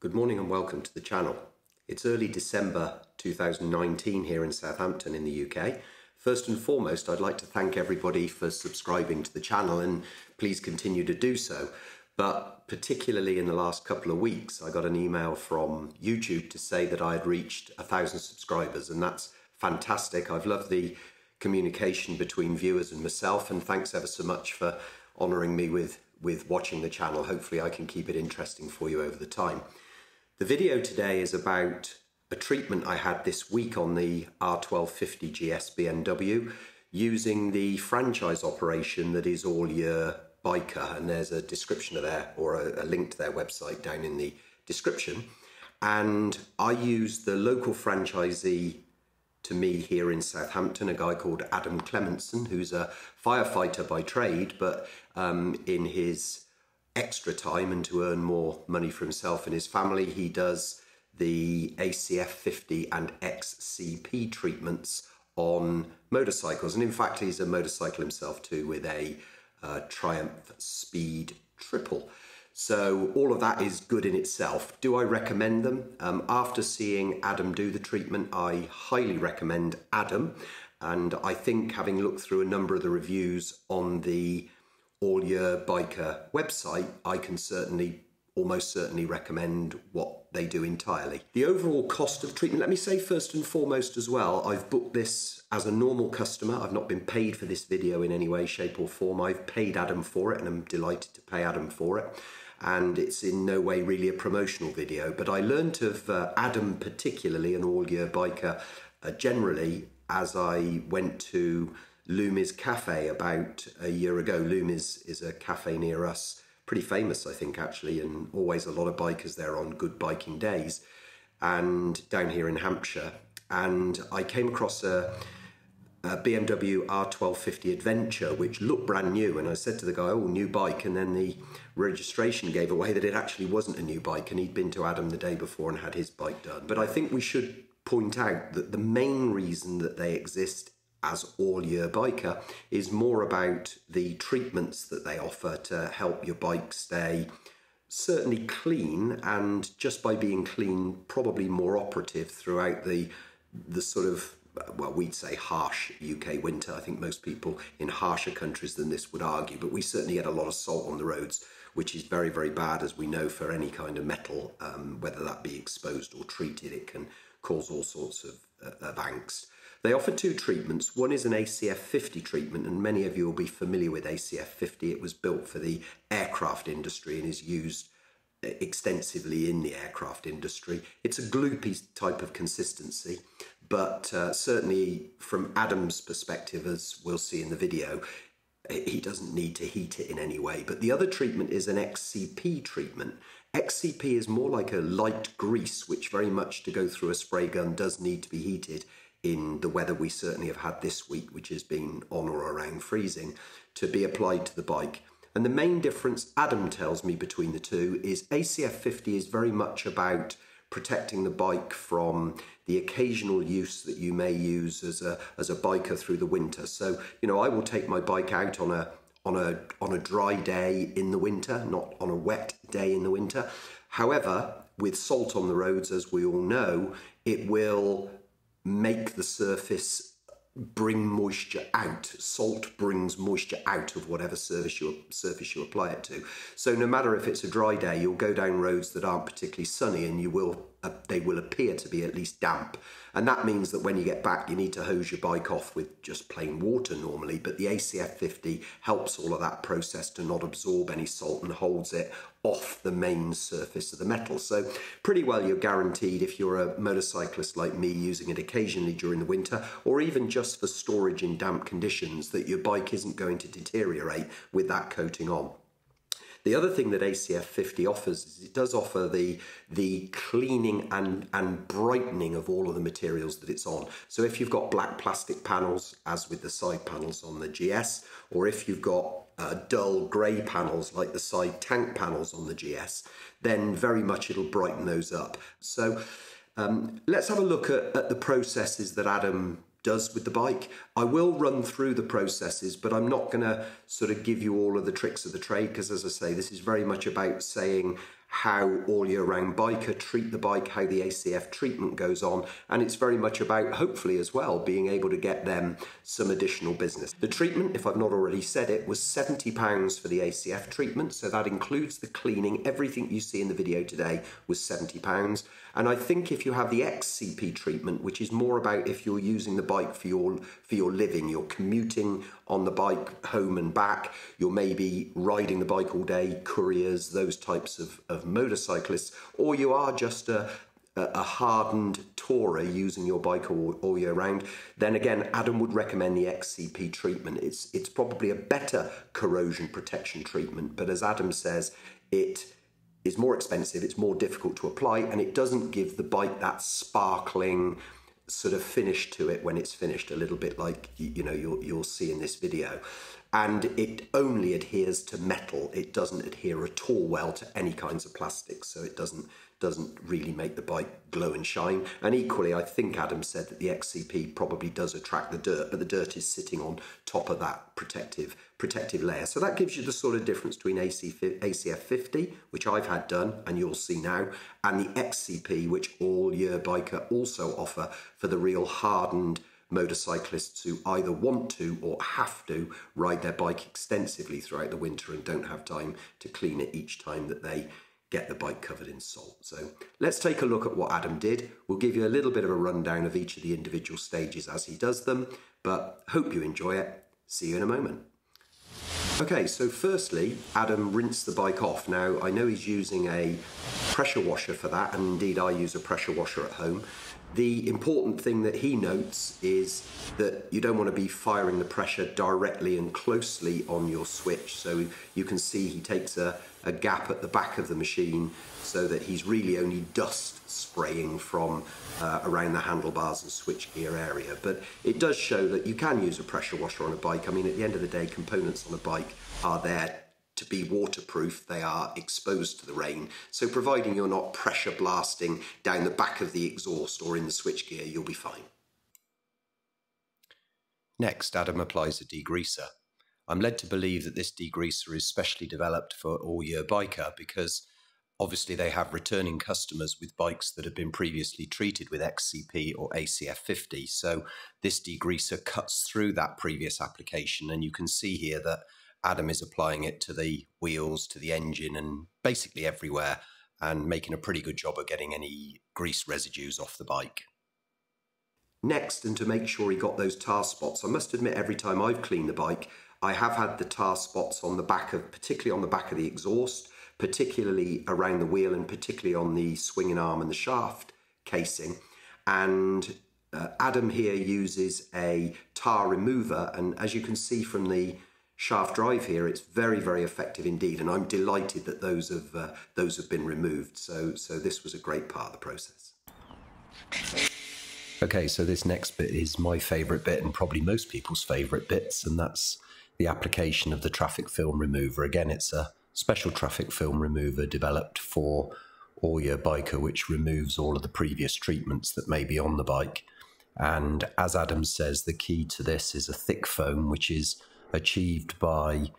Good morning and welcome to the channel. It's early December 2019 here in Southampton in the UK. First and foremost, I'd like to thank everybody for subscribing to the channel and please continue to do so. But particularly in the last couple of weeks, I got an email from YouTube to say that I had reached a thousand subscribers and that's fantastic. I've loved the communication between viewers and myself and thanks ever so much for honouring me with, with watching the channel. Hopefully I can keep it interesting for you over the time. The video today is about a treatment I had this week on the R1250 GS BMW using the franchise operation that is All Year Biker and there's a description of their or a, a link to their website down in the description. And I used the local franchisee to me here in Southampton, a guy called Adam Clementson, who's a firefighter by trade, but um, in his extra time and to earn more money for himself and his family, he does the ACF 50 and XCP treatments on motorcycles. And in fact, he's a motorcycle himself too with a uh, Triumph Speed Triple. So all of that is good in itself. Do I recommend them? Um, after seeing Adam do the treatment, I highly recommend Adam. And I think having looked through a number of the reviews on the all year biker website, I can certainly, almost certainly recommend what they do entirely. The overall cost of treatment, let me say first and foremost as well, I've booked this as a normal customer. I've not been paid for this video in any way, shape, or form. I've paid Adam for it and I'm delighted to pay Adam for it. And it's in no way really a promotional video, but I learned of uh, Adam, particularly, an all year biker, uh, generally, as I went to Loomies Cafe about a year ago. Loomies is a cafe near us, pretty famous, I think, actually, and always a lot of bikers there on good biking days. And down here in Hampshire, and I came across a, a BMW R1250 Adventure, which looked brand new. And I said to the guy, "Oh, new bike," and then the registration gave away that it actually wasn't a new bike, and he'd been to Adam the day before and had his bike done. But I think we should point out that the main reason that they exist as all year biker is more about the treatments that they offer to help your bike stay certainly clean and just by being clean probably more operative throughout the the sort of well we'd say harsh UK winter. I think most people in harsher countries than this would argue but we certainly get a lot of salt on the roads which is very very bad as we know for any kind of metal um, whether that be exposed or treated it can cause all sorts of, uh, of angst they offer two treatments. One is an ACF 50 treatment, and many of you will be familiar with ACF 50. It was built for the aircraft industry and is used uh, extensively in the aircraft industry. It's a gloopy type of consistency, but uh, certainly from Adam's perspective, as we'll see in the video, he doesn't need to heat it in any way. But the other treatment is an XCP treatment. XCP is more like a light grease, which very much to go through a spray gun does need to be heated in the weather we certainly have had this week, which has been on or around freezing, to be applied to the bike. And the main difference Adam tells me between the two is ACF 50 is very much about protecting the bike from the occasional use that you may use as a as a biker through the winter. So, you know, I will take my bike out on a on a on a dry day in the winter, not on a wet day in the winter. However, with salt on the roads, as we all know, it will make the surface bring moisture out. Salt brings moisture out of whatever surface you, surface you apply it to. So no matter if it's a dry day, you'll go down roads that aren't particularly sunny and you will uh, they will appear to be at least damp. And that means that when you get back, you need to hose your bike off with just plain water normally. But the ACF 50 helps all of that process to not absorb any salt and holds it off the main surface of the metal. So pretty well you're guaranteed if you're a motorcyclist like me using it occasionally during the winter or even just for storage in damp conditions that your bike isn't going to deteriorate with that coating on. The other thing that ACF 50 offers is it does offer the, the cleaning and, and brightening of all of the materials that it's on. So if you've got black plastic panels, as with the side panels on the GS, or if you've got uh, dull grey panels like the side tank panels on the GS, then very much it'll brighten those up. So um, let's have a look at, at the processes that Adam does with the bike. I will run through the processes, but I'm not going to sort of give you all of the tricks of the trade because, as I say, this is very much about saying how all year round biker treat the bike, how the ACF treatment goes on, and it's very much about hopefully as well being able to get them some additional business. The treatment, if I've not already said it, was £70 for the ACF treatment, so that includes the cleaning. Everything you see in the video today was £70. And I think if you have the XCP treatment, which is more about if you're using the bike for your for your living, you're commuting on the bike home and back, you're maybe riding the bike all day, couriers, those types of, of motorcyclists, or you are just a, a hardened tourer using your bike all, all, year round, then again, Adam would recommend the XCP treatment. It's, it's probably a better corrosion protection treatment, but as Adam says, it is more expensive, it's more difficult to apply, and it doesn't give the bike that sparkling sort of finish to it when it's finished, a little bit like you know you'll you'll see in this video. And it only adheres to metal. It doesn't adhere at all well to any kinds of plastics, so it doesn't doesn't really make the bike glow and shine. And equally, I think Adam said that the XCP probably does attract the dirt, but the dirt is sitting on top of that protective protective layer. So that gives you the sort of difference between AC, ACF 50, which I've had done, and you'll see now, and the XCP, which all year biker also offer for the real hardened motorcyclists who either want to or have to ride their bike extensively throughout the winter and don't have time to clean it each time that they get the bike covered in salt. So let's take a look at what Adam did. We'll give you a little bit of a rundown of each of the individual stages as he does them, but hope you enjoy it. See you in a moment. Okay, so firstly, Adam rinsed the bike off. Now, I know he's using a pressure washer for that, and indeed I use a pressure washer at home. The important thing that he notes is that you don't want to be firing the pressure directly and closely on your switch. So you can see he takes a, a gap at the back of the machine so that he's really only dust spraying from uh, around the handlebars and switchgear area. But it does show that you can use a pressure washer on a bike. I mean, at the end of the day, components on a bike are there to be waterproof, they are exposed to the rain. So providing you're not pressure blasting down the back of the exhaust or in the switchgear, you'll be fine. Next, Adam applies a degreaser. I'm led to believe that this degreaser is specially developed for all-year biker because obviously they have returning customers with bikes that have been previously treated with XCP or ACF 50. So this degreaser cuts through that previous application and you can see here that Adam is applying it to the wheels, to the engine, and basically everywhere, and making a pretty good job of getting any grease residues off the bike. Next, and to make sure he got those tar spots, I must admit every time I've cleaned the bike, I have had the tar spots on the back of, particularly on the back of the exhaust, particularly around the wheel, and particularly on the swinging arm and the shaft casing. And uh, Adam here uses a tar remover, and as you can see from the shaft drive here, it's very, very effective indeed. And I'm delighted that those have, uh, those have been removed. So, so this was a great part of the process. Okay, so this next bit is my favourite bit and probably most people's favourite bits, and that's the application of the traffic film remover. Again, it's a special traffic film remover developed for all year biker, which removes all of the previous treatments that may be on the bike. And as Adam says, the key to this is a thick foam, which is achieved by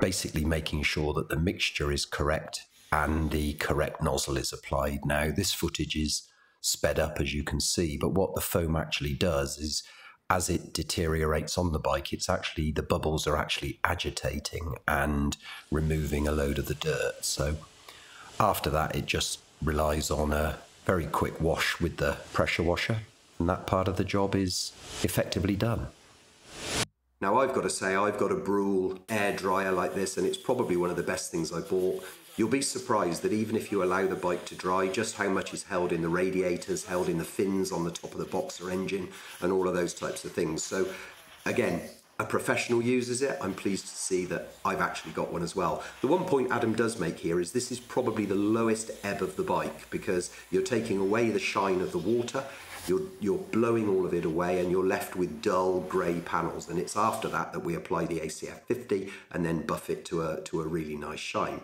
basically making sure that the mixture is correct and the correct nozzle is applied. Now, this footage is sped up as you can see, but what the foam actually does is as it deteriorates on the bike, it's actually the bubbles are actually agitating and removing a load of the dirt. So after that, it just relies on a very quick wash with the pressure washer, and that part of the job is effectively done. Now I've got to say I've got a Bruhl air dryer like this and it's probably one of the best things I bought. You'll be surprised that even if you allow the bike to dry, just how much is held in the radiators, held in the fins on the top of the boxer engine and all of those types of things. So again, a professional uses it. I'm pleased to see that I've actually got one as well. The one point Adam does make here is this is probably the lowest ebb of the bike because you're taking away the shine of the water you're, you're blowing all of it away and you're left with dull grey panels. And it's after that that we apply the ACF 50 and then buff it to a, to a really nice shine.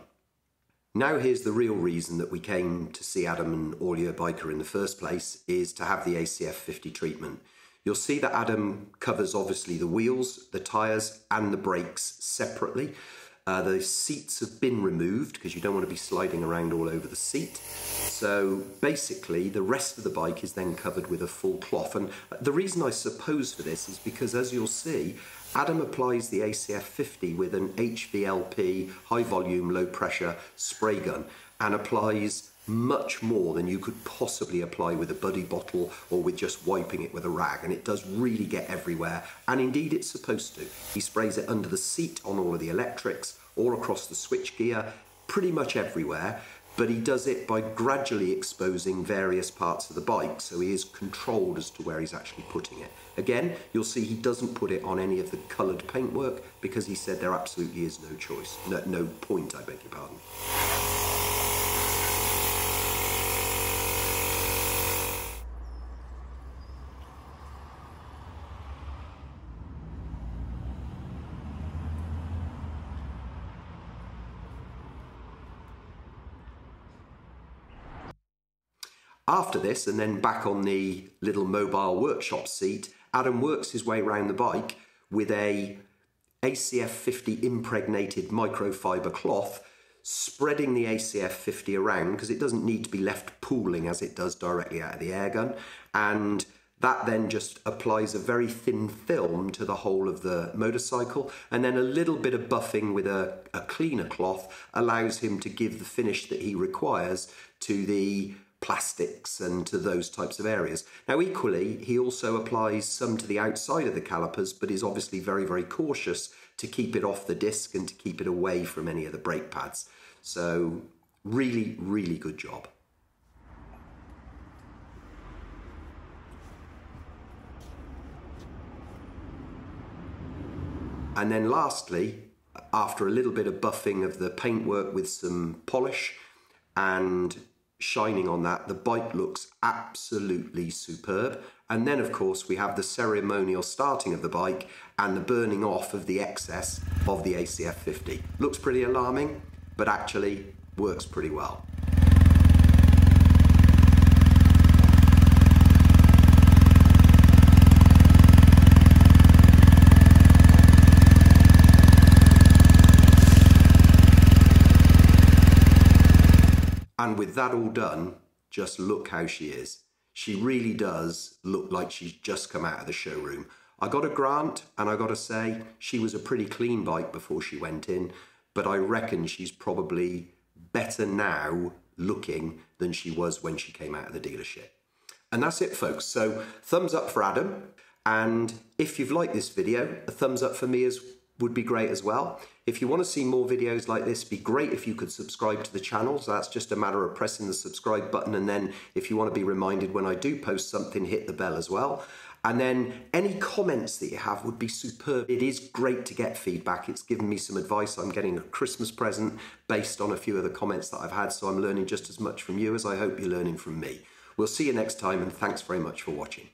Now here's the real reason that we came to see Adam and All Year Biker in the first place is to have the ACF 50 treatment. You'll see that Adam covers obviously the wheels, the tyres and the brakes separately. Uh, the seats have been removed because you don't want to be sliding around all over the seat. So basically, the rest of the bike is then covered with a full cloth. And the reason I suppose for this is because, as you'll see, Adam applies the ACF 50 with an HVLP, high volume, low pressure spray gun, and applies much more than you could possibly apply with a buddy bottle or with just wiping it with a rag. And it does really get everywhere. And indeed it's supposed to. He sprays it under the seat on all of the electrics, all across the switch gear, pretty much everywhere but he does it by gradually exposing various parts of the bike so he is controlled as to where he's actually putting it. Again, you'll see he doesn't put it on any of the coloured paintwork because he said there absolutely is no choice, no, no point, I beg your pardon. After this, and then back on the little mobile workshop seat, Adam works his way around the bike with a ACF 50 impregnated microfiber cloth, spreading the ACF 50 around because it doesn't need to be left pooling as it does directly out of the air gun. And that then just applies a very thin film to the whole of the motorcycle and then a little bit of buffing with a, a cleaner cloth allows him to give the finish that he requires to the plastics and to those types of areas. Now, equally, he also applies some to the outside of the calipers, but is obviously very, very cautious to keep it off the disc and to keep it away from any of the brake pads. So, really, really good job. And then lastly, after a little bit of buffing of the paintwork with some polish and shining on that. The bike looks absolutely superb. And then, of course, we have the ceremonial starting of the bike and the burning off of the excess of the ACF 50. Looks pretty alarming, but actually works pretty well. And with that all done, just look how she is. She really does look like she's just come out of the showroom. I got a grant, and I got to say, she was a pretty clean bike before she went in, but I reckon she's probably better now looking than she was when she came out of the dealership. And that's it, folks. So, thumbs up for Adam. And if you've liked this video, a thumbs up for me is, would be great as well. If you want to see more videos like this, be great if you could subscribe to the channel. So that's just a matter of pressing the subscribe button. And then if you want to be reminded when I do post something, hit the bell as well. And then any comments that you have would be superb. It is great to get feedback. It's given me some advice. I'm getting a Christmas present based on a few of the comments that I've had. So I'm learning just as much from you as I hope you're learning from me. We'll see you next time and thanks very much for watching.